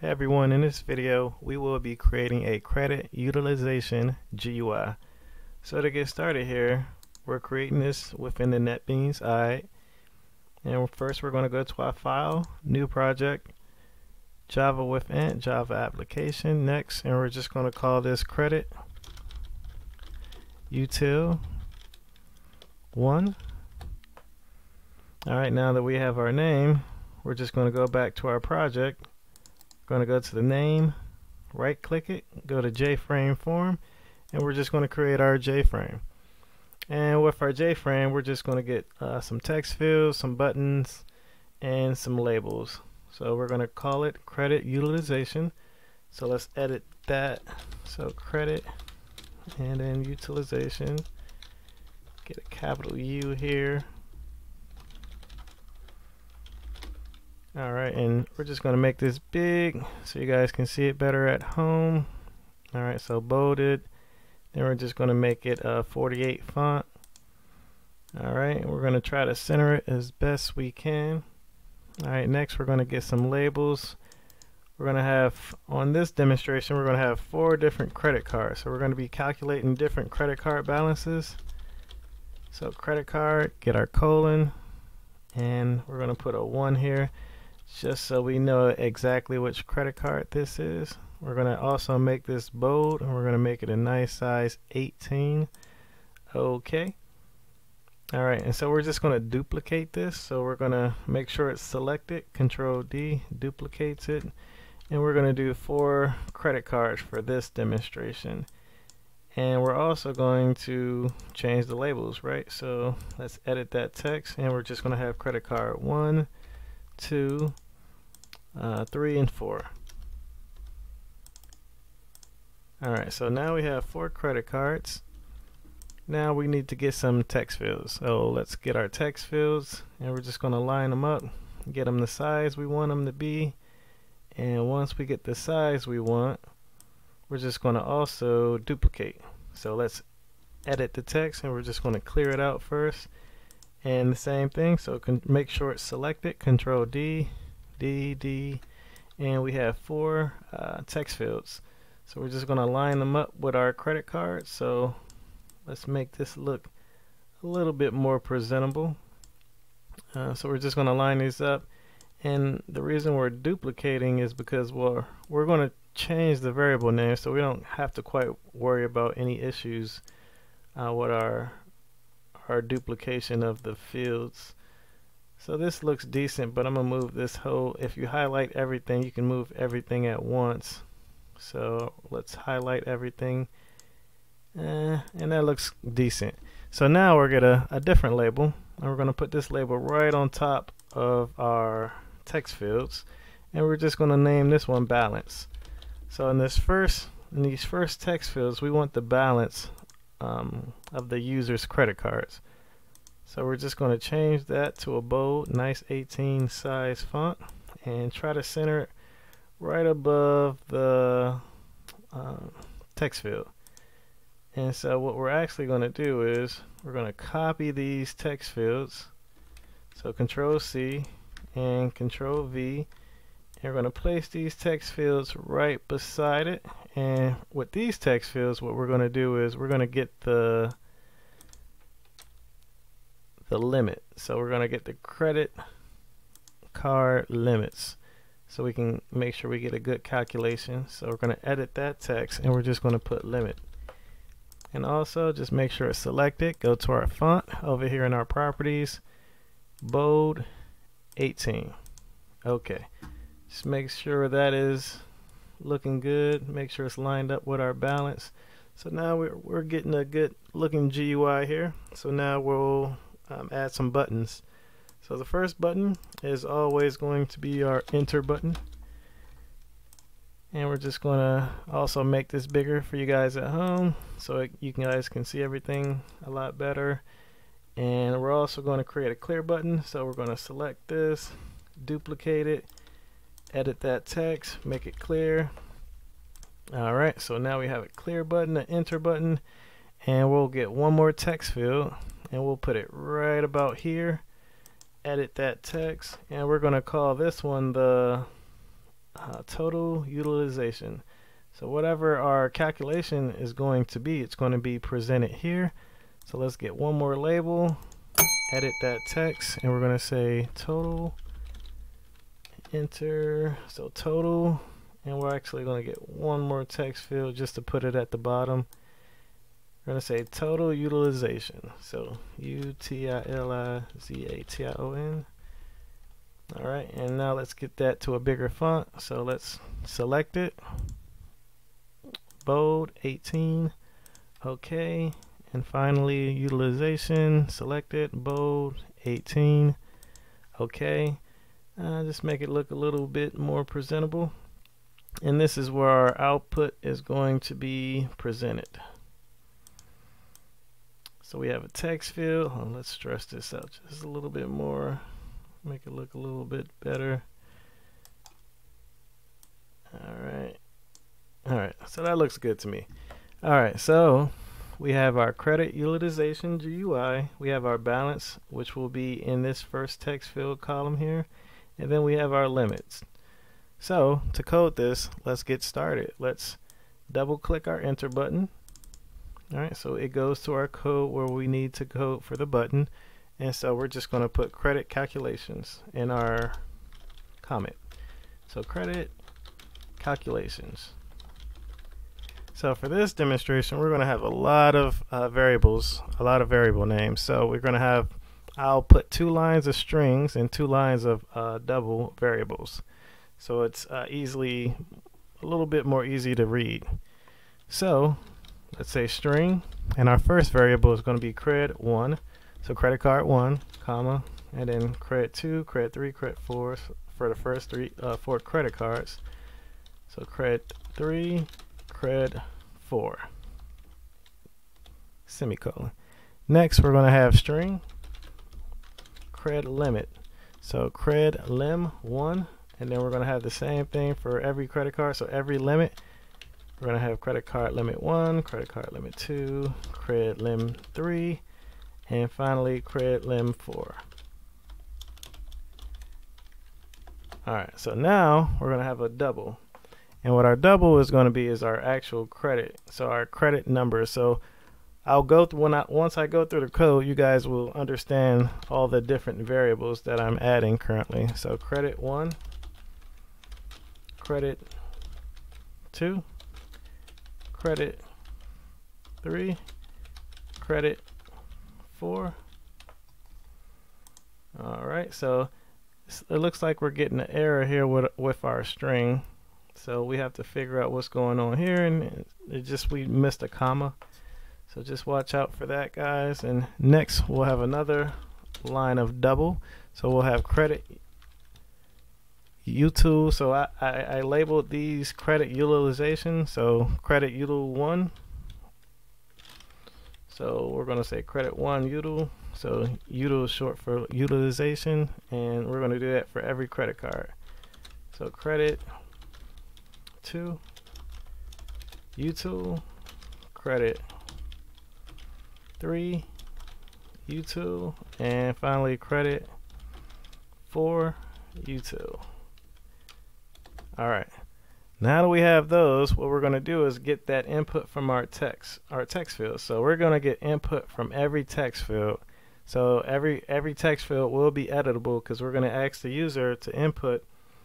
Hey everyone, in this video we will be creating a credit utilization GUI. So to get started here, we're creating this within the NetBeans IDE. And first we're going to go to our file, new project, Java with Ant, Java application, next, and we're just going to call this credit util 1. Alright, now that we have our name, we're just going to go back to our project going to go to the name, right click it, go to JFrame form, and we're just going to create our JFrame. And with our JFrame, we're just going to get uh, some text fields, some buttons, and some labels. So we're going to call it credit utilization. So let's edit that. So credit and then utilization. Get a capital U here. Alright, and we're just going to make this big so you guys can see it better at home. Alright, so bolded. Then we're just going to make it a 48 font. Alright, we're going to try to center it as best we can. Alright, next we're going to get some labels. We're going to have, on this demonstration, we're going to have four different credit cards. So we're going to be calculating different credit card balances. So credit card, get our colon, and we're going to put a 1 here just so we know exactly which credit card this is. We're going to also make this bold and we're going to make it a nice size 18. Okay. All right, and so we're just going to duplicate this. So we're going to make sure it's selected, Control D, duplicates it. And we're going to do four credit cards for this demonstration. And we're also going to change the labels, right? So let's edit that text and we're just going to have credit card one, two, uh, three, and four. Alright, so now we have four credit cards. Now we need to get some text fields. So let's get our text fields and we're just going to line them up, get them the size we want them to be. And once we get the size we want, we're just going to also duplicate. So let's edit the text and we're just going to clear it out first and the same thing so make sure it's selected control D D D. And we have four uh, text fields. So we're just going to line them up with our credit card. So let's make this look a little bit more presentable. Uh, so we're just going to line these up. And the reason we're duplicating is because we're, we're going to change the variable name so we don't have to quite worry about any issues uh, with our our duplication of the fields. So this looks decent, but I'm going to move this whole, if you highlight everything, you can move everything at once. So let's highlight everything. Eh, and that looks decent. So now we're going to a different label. And we're going to put this label right on top of our text fields. And we're just going to name this one balance. So in this first, in these first text fields, we want the balance um, of the user's credit cards. So we're just going to change that to a bold, nice 18 size font and try to center it right above the uh, text field. And so what we're actually going to do is we're going to copy these text fields. So Control C and Control V. And we're going to place these text fields right beside it and with these text fields, what we're going to do is we're going to get the the limit. So we're going to get the credit card limits so we can make sure we get a good calculation. So we're going to edit that text and we're just going to put limit. And also just make sure it's selected. Go to our font over here in our properties. Bold 18. Okay. Just make sure that is looking good. Make sure it's lined up with our balance. So now we're, we're getting a good looking GUI here. So now we'll um, add some buttons. So the first button is always going to be our enter button. And we're just going to also make this bigger for you guys at home so it, you guys can see everything a lot better. And we're also going to create a clear button. So we're going to select this, duplicate it, edit that text, make it clear. All right, so now we have a clear button, an enter button, and we'll get one more text field and we'll put it right about here. Edit that text, and we're going to call this one the uh, total utilization. So whatever our calculation is going to be, it's going to be presented here. So let's get one more label, edit that text, and we're going to say total, enter, so total, and we're actually going to get one more text field just to put it at the bottom. We're going to say total utilization. So U-T-I-L-I-Z-A-T-I-O-N. All right, and now let's get that to a bigger font. So let's select it bold 18 okay and finally utilization selected bold 18 okay uh, just make it look a little bit more presentable and this is where our output is going to be presented so we have a text field oh, let's stress this out just a little bit more make it look a little bit better all right all right, so that looks good to me. All right, so we have our credit utilization GUI. We have our balance, which will be in this first text field column here. And then we have our limits. So to code this, let's get started. Let's double click our enter button. All right, so it goes to our code where we need to code for the button. And so we're just going to put credit calculations in our comment. So credit calculations. So for this demonstration, we're going to have a lot of uh, variables, a lot of variable names. So we're going to have, I'll put two lines of strings and two lines of uh, double variables. So it's uh, easily, a little bit more easy to read. So let's say string, and our first variable is going to be cred 1. So credit card 1, comma, and then cred 2, cred 3, cred 4 for the first three, uh, four credit cards. So cred 3, cred 4 semicolon next we're going to have string cred limit so cred lim 1 and then we're going to have the same thing for every credit card so every limit we're going to have credit card limit 1 credit card limit 2 cred lim 3 and finally cred lim 4 alright so now we're going to have a double and what our double is going to be is our actual credit. So our credit number. So I'll go through when I once I go through the code, you guys will understand all the different variables that I'm adding currently. So credit one, credit two, credit three, credit four. All right, so it looks like we're getting an error here with with our string. So we have to figure out what's going on here and it just we missed a comma. So just watch out for that guys. And next we'll have another line of double. So we'll have credit util. So I, I, I labeled these credit utilization. So credit util one. So we're going to say credit one util. So util is short for utilization and we're going to do that for every credit card. So credit two, util, credit three, util, and finally credit four, util. All right. Now that we have those, what we're going to do is get that input from our text, our text field. So we're going to get input from every text field. So every every text field will be editable because we're going to ask the user to input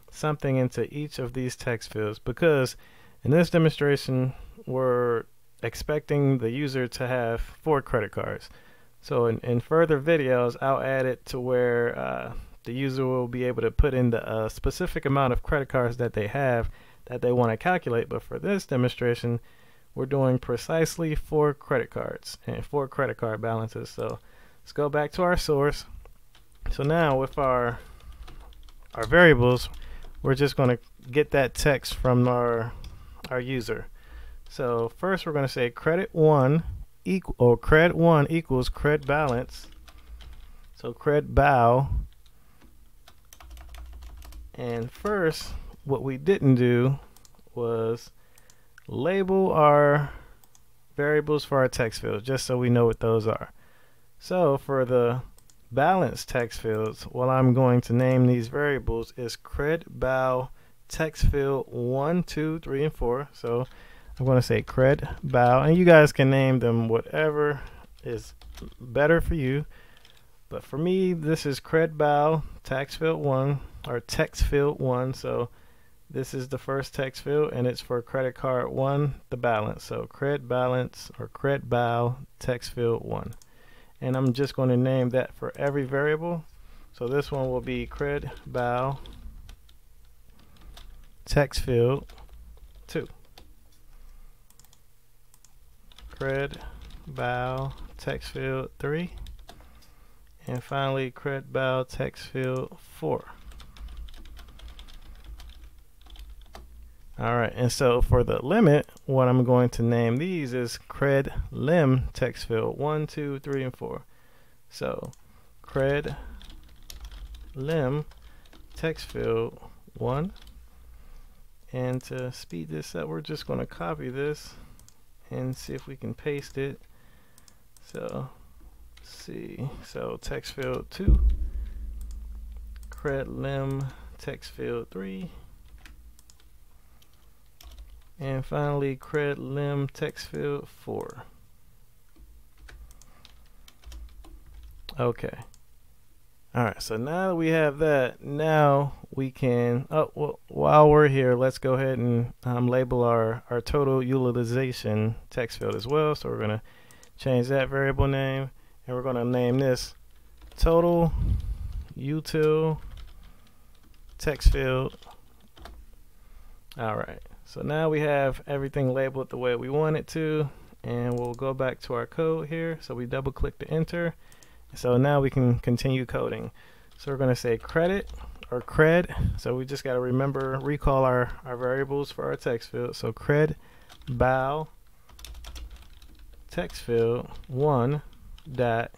something into each of these text fields because in this demonstration we're expecting the user to have four credit cards. So in, in further videos I'll add it to where uh, the user will be able to put in the uh, specific amount of credit cards that they have that they want to calculate but for this demonstration we're doing precisely four credit cards and four credit card balances so let's go back to our source so now with our our variables we're just going to get that text from our our user. So first we're going to say credit one equal or oh, cred one equals cred balance. So cred bow. And first what we didn't do was label our variables for our text fields just so we know what those are. So for the balance text fields, what I'm going to name these variables is cred bow text field one, two, three, and four. So I'm going to say cred bow, and you guys can name them whatever is better for you. But for me, this is cred bow tax field one or text field one. So this is the first text field, and it's for credit card one, the balance. So cred balance or cred bow text field one, and I'm just going to name that for every variable. So this one will be cred bow text field 2. Cred bow text field 3. And finally cred bow text field 4. Alright, and so for the limit, what I'm going to name these is cred lim text field 1, 2, 3, and 4. So cred lim text field 1 and to speed this up we're just going to copy this and see if we can paste it. So see. So text field 2 cred lim text field 3 and finally cred lim text field 4 okay. Alright, so now that we have that, now we can, oh, well, while we're here, let's go ahead and um, label our, our total utilization text field as well. So we're going to change that variable name, and we're going to name this total util text field. Alright, so now we have everything labeled the way we want it to, and we'll go back to our code here. So we double click to enter so now we can continue coding. So we're going to say credit or cred. So we just got to remember, recall our, our variables for our text field. So cred bow text field one dot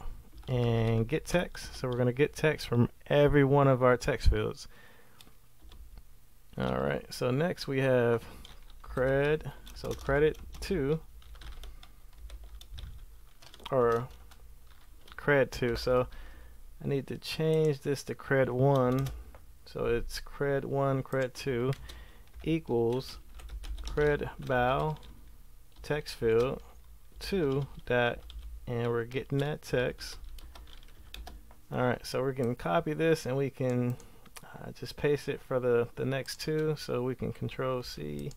and get text. So we're going to get text from every one of our text fields. All right. So next we have cred. So credit to or cred 2 so I need to change this to cred 1 so it's cred 1 cred 2 equals cred bow text field 2 dot and we're getting that text. Alright so we can copy this and we can uh, just paste it for the the next two. So we can control C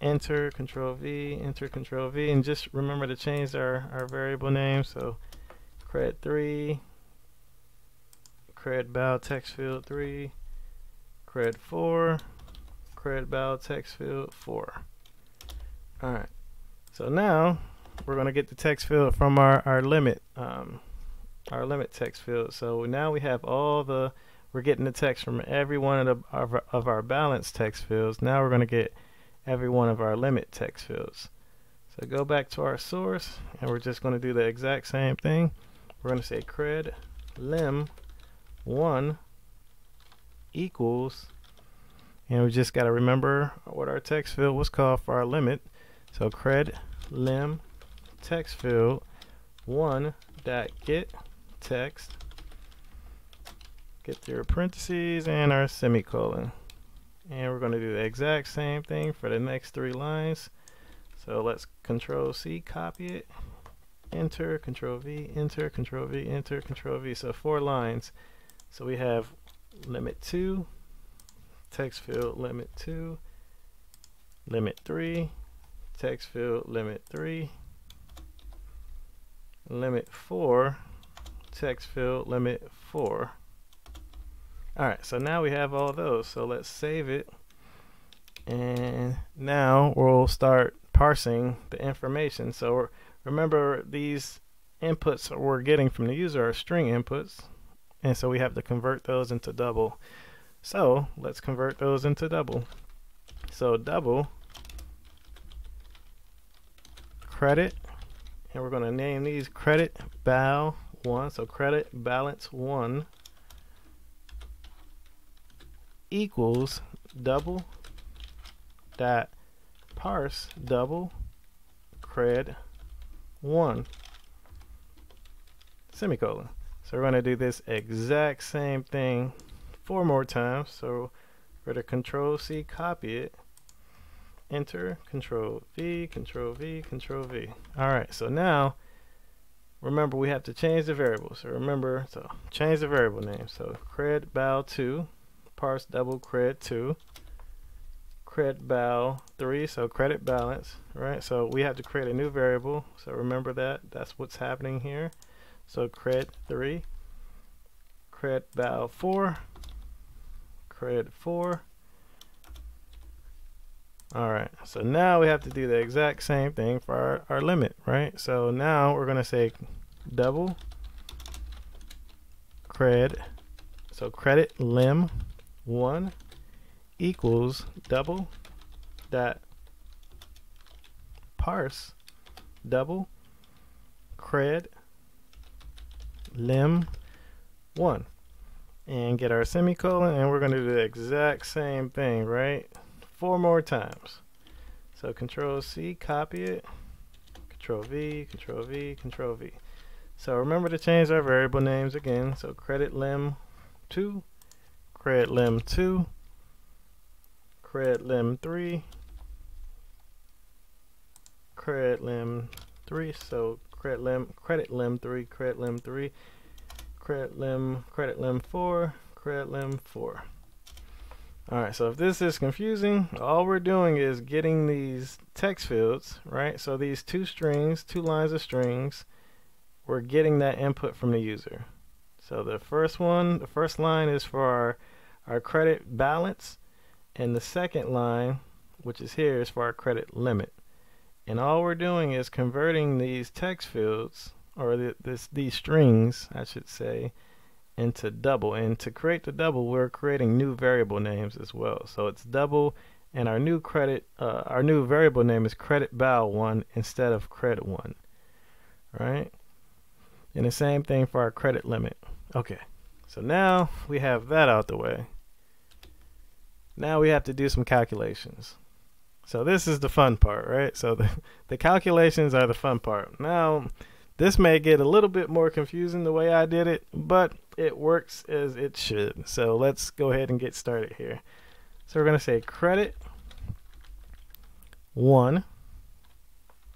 enter control V enter control V. And just remember to change our, our variable name. So cred 3 cred bow text field 3 cred 4 cred bow text field 4 alright so now we're going to get the text field from our, our limit um, our limit text field. So now we have all the we're getting the text from every one of, the, of, our, of our balance text fields. Now we're going to get every one of our limit text fields. So go back to our source and we're just going to do the exact same thing. We're going to say cred lim 1 equals and we just got to remember what our text field was called for our limit so cred lim text field 1 dot get text get your parentheses and our semicolon and we're going to do the exact same thing for the next three lines so let's control C copy it enter, control V, enter, control V, enter, control V. So four lines. So we have limit 2, text field limit 2, limit 3, text field limit 3, limit 4, text field limit 4. Alright, so now we have all those. So let's save it. And now we'll start parsing the information. So Remember, these inputs we're getting from the user are string inputs, and so we have to convert those into double. So let's convert those into double. So double credit, and we're going to name these credit bow one. So credit balance one equals double dot parse double cred 1 semicolon. So we're going to do this exact same thing four more times. So We're going to control C, copy it, enter, control V, control V, control V. All right, so now remember we have to change the variable. So remember, so change the variable name. So cred bow 2, parse double cred 2, cred bow 3, so credit balance, right? So we have to create a new variable. So remember that, that's what's happening here. So cred 3, cred bow 4, cred 4. Alright, so now we have to do the exact same thing for our, our limit, right? So now we're going to say double cred, so credit lim 1 equals double dot parse double cred lim 1 and get our semicolon and we're going to do the exact same thing right? Four more times. So control C copy it. Control V control V control V. So remember to change our variable names again. So credit lim 2 credit lim 2 credit lim 3 credit lim 3 so credit lim credit lim 3 credit lim 3 credit lim, credit lim 4, credit lim 4. Alright, so if this is confusing, all we're doing is getting these text fields, right? So these two strings, two lines of strings, we're getting that input from the user. So the first one, the first line is for our, our credit balance, and the second line, which is here, is for our credit limit. And all we're doing is converting these text fields or the, this these strings, I should say, into double. And to create the double, we're creating new variable names as well. So it's double, and our new credit, uh, our new variable name is credit bow one instead of credit one, right? And the same thing for our credit limit. Okay, so now we have that out the way. Now we have to do some calculations. So this is the fun part, right? So the, the calculations are the fun part. Now, this may get a little bit more confusing the way I did it, but it works as it should. So let's go ahead and get started here. So we're going to say credit 1,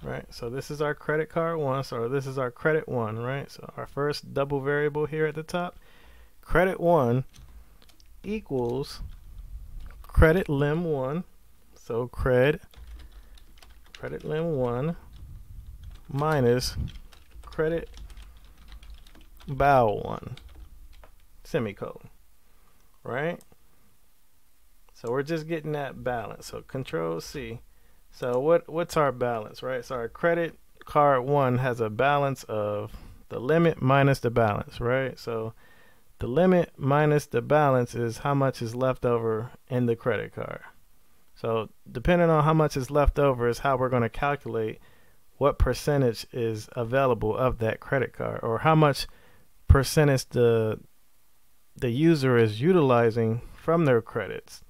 right? So this is our credit card 1, so this is our credit 1, right? So our first double variable here at the top, credit 1 equals credit lim 1, so cred credit lim 1 minus credit bow one semicolon right? So we're just getting that balance. So control C. So what what's our balance right? So our credit card one has a balance of the limit minus the balance right? So the limit minus the balance is how much is left over in the credit card so depending on how much is left over is how we're going to calculate what percentage is available of that credit card or how much percentage the the user is utilizing from their credits.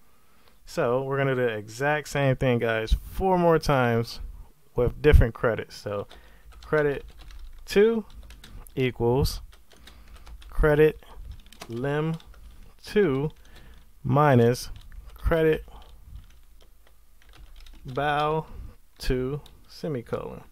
So we're going to do the exact same thing, guys, four more times with different credits. So credit 2 equals credit lim 2 minus credit bow 2 semicolon.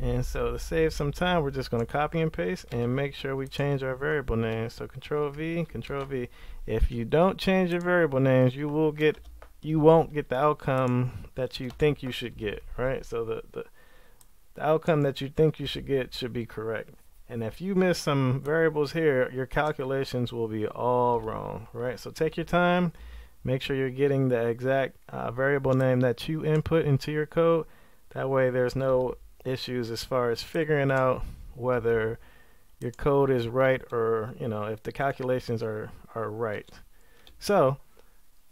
And so to save some time, we're just going to copy and paste and make sure we change our variable names. So control V, control V. If you don't change your variable names, you will get you won't get the outcome that you think you should get, right? So the, the, the outcome that you think you should get should be correct. And if you miss some variables here, your calculations will be all wrong, right? So take your time, make sure you're getting the exact uh, variable name that you input into your code. That way there's no issues as far as figuring out whether your code is right or you know if the calculations are are right. So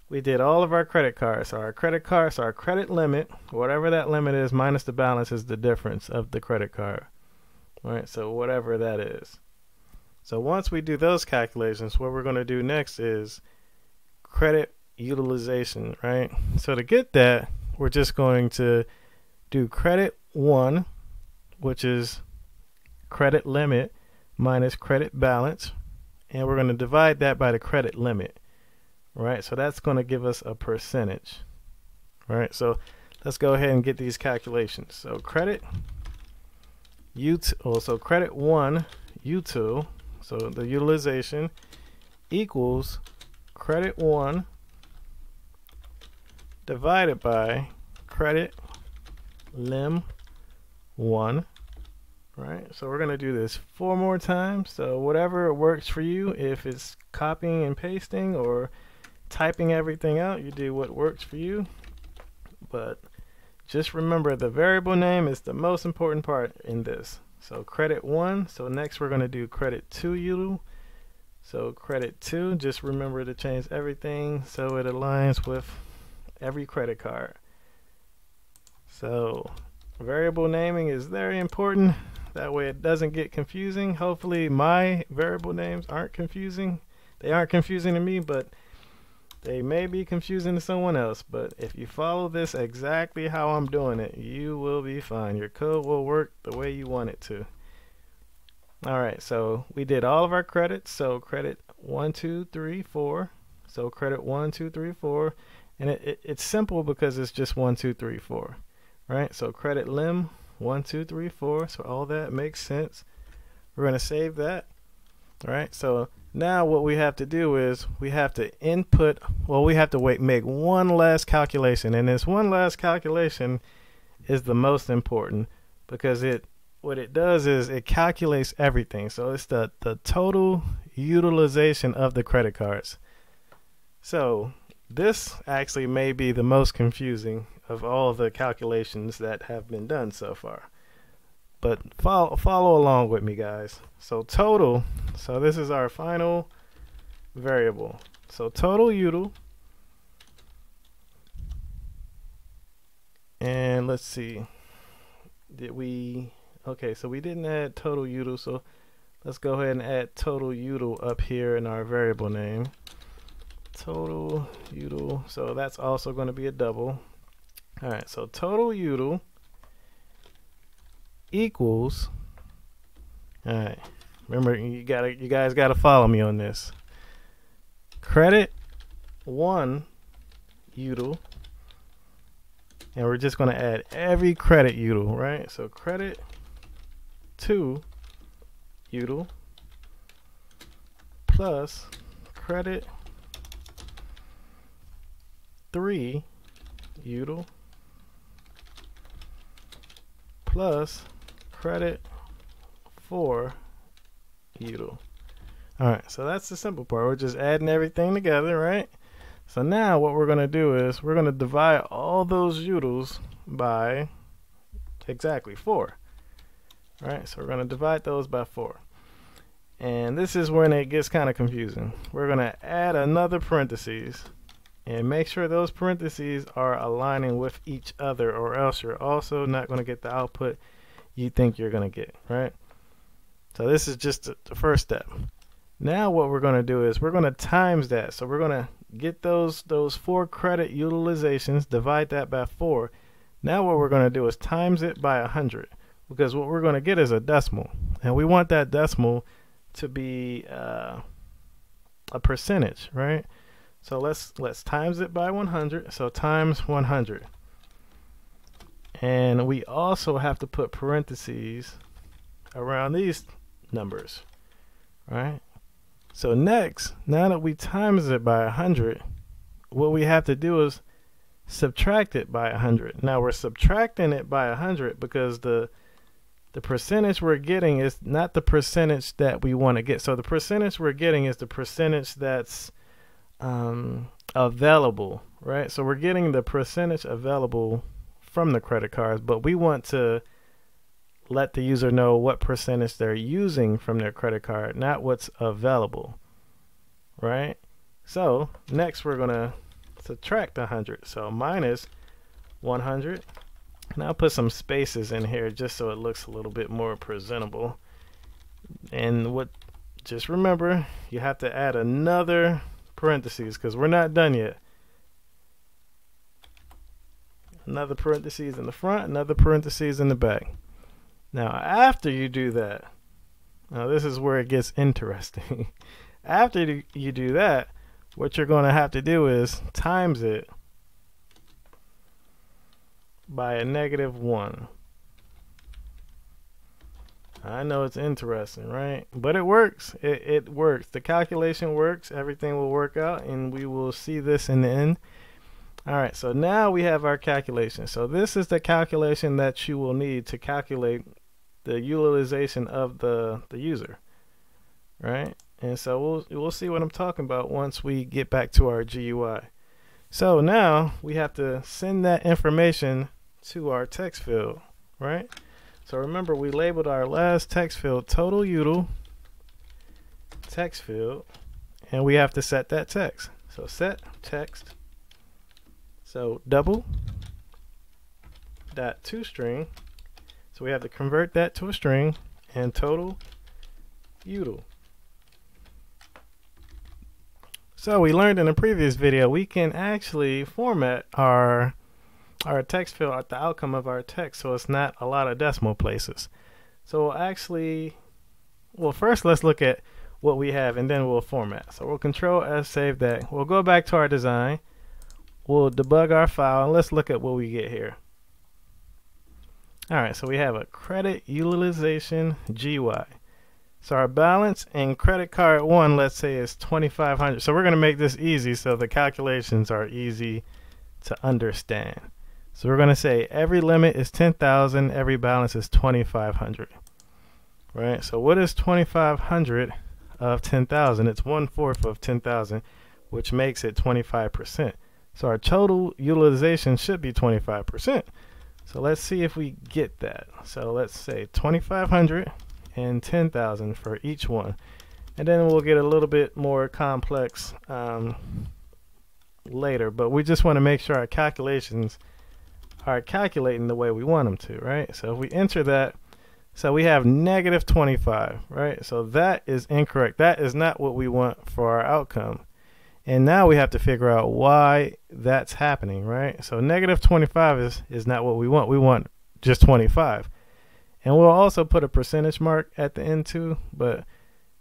we did all of our credit cards. So our credit cards our credit limit whatever that limit is minus the balance is the difference of the credit card. Right so whatever that is. So once we do those calculations what we're going to do next is credit utilization right so to get that we're just going to do credit 1, which is credit limit minus credit balance, and we're going to divide that by the credit limit, right? So that's going to give us a percentage, right? So let's go ahead and get these calculations. So credit util, oh, so credit one util, so the utilization equals credit one divided by credit lim one right? So we're going to do this four more times. So whatever works for you if it's copying and pasting or typing everything out you do what works for you. But just remember the variable name is the most important part in this. So credit one so next we're going to do credit two you. So credit two just remember to change everything so it aligns with every credit card so variable naming is very important that way it doesn't get confusing. Hopefully my variable names aren't confusing. They aren't confusing to me, but they may be confusing to someone else. But if you follow this exactly how I'm doing it, you will be fine. Your code will work the way you want it to. Alright, so we did all of our credits. So credit one, two, three, four. So credit one, two, three, four. And it, it, it's simple because it's just one, two, three, four. Right? So credit lim one, two, three, four. So all that makes sense. We're going to save that. Right. So now what we have to do is we have to input, well, we have to wait, make one last calculation. And this one last calculation is the most important because it, what it does is it calculates everything. So it's the, the total utilization of the credit cards. So this actually may be the most confusing of all the calculations that have been done so far. But follow, follow along with me, guys. So total, so this is our final variable. So total util, and let's see, did we, okay, so we didn't add total util, so let's go ahead and add total util up here in our variable name. Total util, so that's also going to be a double. All right, so total util equals. All right, remember you gotta, you guys gotta follow me on this. Credit one util, and we're just gonna add every credit util, right? So credit two util plus credit three util plus credit 4 util. Alright, so that's the simple part. We're just adding everything together, right? So now what we're going to do is we're going to divide all those utils by exactly 4. Alright, so we're going to divide those by 4. And this is when it gets kind of confusing. We're going to add another parentheses and make sure those parentheses are aligning with each other or else you're also not going to get the output you think you're going to get right? So this is just the first step. Now what we're going to do is we're going to times that. So we're going to get those those four credit utilizations divide that by four. Now what we're going to do is times it by a hundred because what we're going to get is a decimal. And we want that decimal to be uh, a percentage right so let's let's times it by 100. So times 100. And we also have to put parentheses around these numbers, right? So next, now that we times it by 100, what we have to do is subtract it by 100. Now we're subtracting it by 100 because the the percentage we're getting is not the percentage that we want to get. So the percentage we're getting is the percentage that's um, available, right? So we're getting the percentage available from the credit cards, but we want to let the user know what percentage they're using from their credit card, not what's available, right? So next we're to subtract 100. So minus 100. And I'll put some spaces in here just so it looks a little bit more presentable. And what, just remember, you have to add another parentheses because we're not done yet. Another parentheses in the front, another parentheses in the back. Now, after you do that, now this is where it gets interesting. after you do that, what you're going to have to do is times it by a negative 1. I know it's interesting, right? But it works. It, it works. The calculation works. Everything will work out, and we will see this in the end. All right, so now we have our calculation. So this is the calculation that you will need to calculate the utilization of the, the user, right? And so we'll, we'll see what I'm talking about once we get back to our GUI. So now we have to send that information to our text field, right? So remember we labeled our last text field total util text field and we have to set that text. So set text. So double dot to string. So we have to convert that to a string and total util. So we learned in a previous video we can actually format our our text field at the outcome of our text so it's not a lot of decimal places. So we'll actually, well first let's look at what we have and then we'll format. So we'll control S save that. We'll go back to our design. We'll debug our file and let's look at what we get here. Alright, so we have a credit utilization GUI. So our balance in credit card one, let's say is 2500 So we're going to make this easy so the calculations are easy to understand. So we're going to say every limit is 10,000, every balance is 2,500. Right? So what is 2,500 of 10,000? It's one fourth of 10,000, which makes it 25%. So our total utilization should be 25%. So let's see if we get that. So let's say 2,500 and 10,000 for each one. And then we'll get a little bit more complex um, later. But we just want to make sure our calculations are calculating the way we want them to, right? So if we enter that, so we have negative 25, right? So that is incorrect. That is not what we want for our outcome. And now we have to figure out why that's happening, right? So negative 25 is, is not what we want. We want just 25. And we'll also put a percentage mark at the end too, but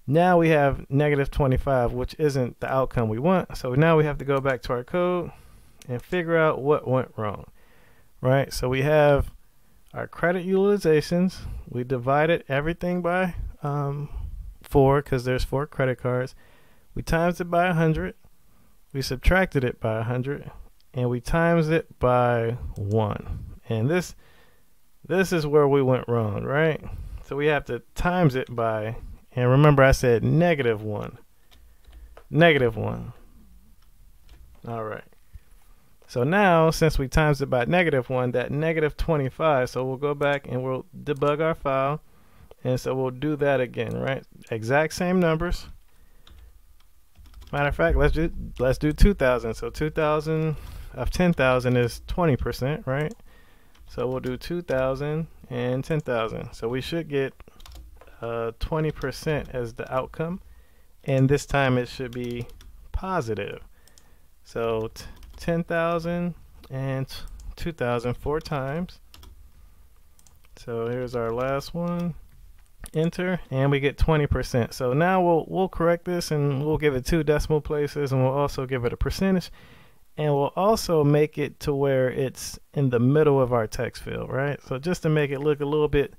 now we have negative 25, which isn't the outcome we want. So now we have to go back to our code and figure out what went wrong right? So we have our credit utilizations. We divided everything by um, four because there's four credit cards. We times it by 100. We subtracted it by 100 and we times it by 1. And this this is where we went wrong, right? So we have to times it by and remember I said negative 1. Negative 1. All right. So now, since we times it by negative 1, that negative 25, so we'll go back and we'll debug our file. And so we'll do that again, right? Exact same numbers. Matter of fact, let's do let's do 2,000. So 2,000 of 10,000 is 20%, right? So we'll do 2,000 and 10,000. So we should get 20% uh, as the outcome. And this time it should be positive. So 10,000 and 2,000 four times. So here's our last one. Enter and we get 20%. So now we'll we'll correct this and we'll give it two decimal places and we'll also give it a percentage and we'll also make it to where it's in the middle of our text field, right? So just to make it look a little bit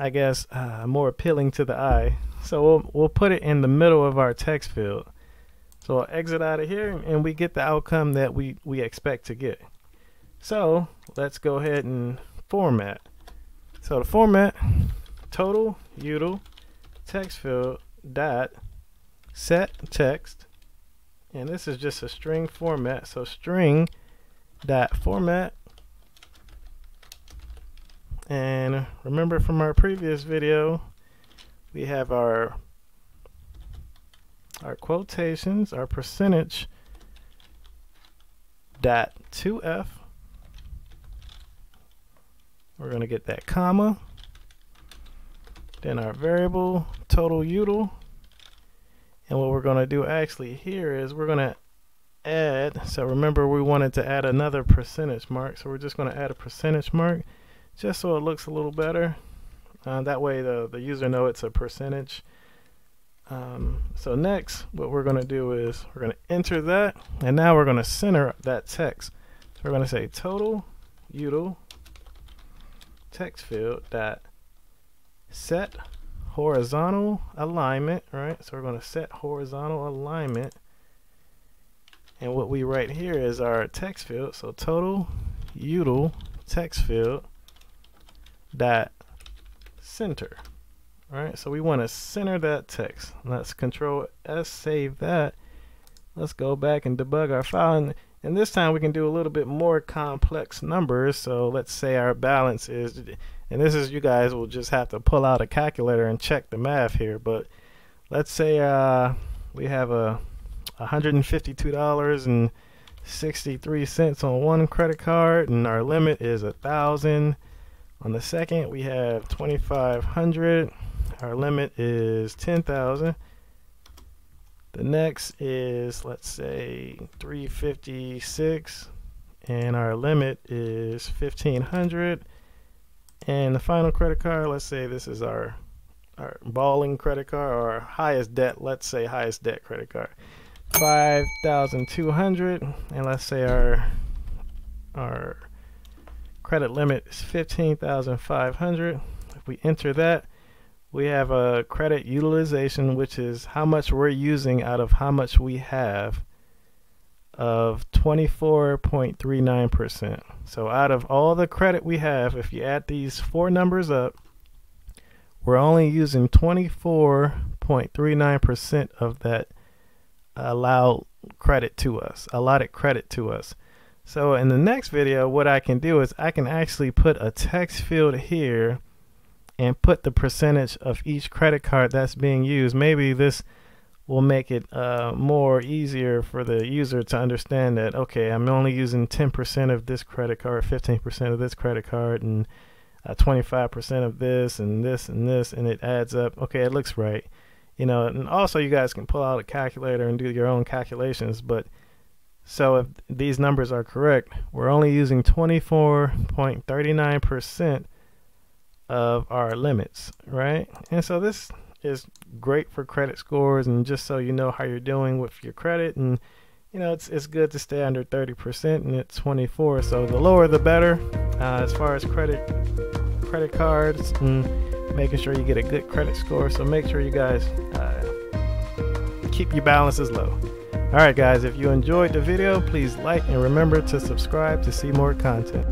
I guess uh, more appealing to the eye. So we'll we'll put it in the middle of our text field. So I'll exit out of here and we get the outcome that we, we expect to get. So let's go ahead and format. So the format total util text field dot set text and this is just a string format so string dot format and remember from our previous video we have our our quotations, our percentage dot 2f. We're going to get that comma. Then our variable total util. And what we're going to do actually here is we're going to add, so remember we wanted to add another percentage mark, so we're just going to add a percentage mark just so it looks a little better. Uh, that way the, the user know it's a percentage Um, so next, what we're going to do is we're going to enter that, and now we're going to center that text. So we're going to say total util text field dot set horizontal alignment, right? So we're going to set horizontal alignment. And what we write here is our text field. So total util text field dot center. All right, so we want to center that text. Let's control S, save that. Let's go back and debug our file. And, and this time we can do a little bit more complex numbers. So let's say our balance is, and this is you guys will just have to pull out a calculator and check the math here. But let's say uh, we have a $152.63 on one credit card and our limit is a thousand. On the second we have 2500 our limit is 10,000. The next is, let's say, 356, and our limit is 1500. And the final credit card, let's say this is our our balling credit card or our highest debt, let's say highest debt credit card. 5,200 and let's say our our credit limit is 15,500. If we enter that, we have a credit utilization, which is how much we're using out of how much we have of 24.39%. So out of all the credit we have, if you add these four numbers up, we're only using 24.39% of that allowed credit to us, allotted credit to us. So in the next video, what I can do is I can actually put a text field here and put the percentage of each credit card that's being used. Maybe this will make it uh, more easier for the user to understand that, okay, I'm only using 10% of this credit card, 15% of this credit card, and 25% uh, of this, and this, and this, and it adds up. Okay, it looks right. You know, and also you guys can pull out a calculator and do your own calculations, but so if these numbers are correct, we're only using 24.39% of our limits, right? And so this is great for credit scores and just so you know how you're doing with your credit. And you know it's it's good to stay under 30% and it's 24 so the lower the better uh, as far as credit credit cards and making sure you get a good credit score. So make sure you guys uh, keep your balances low. All right guys if you enjoyed the video please like and remember to subscribe to see more content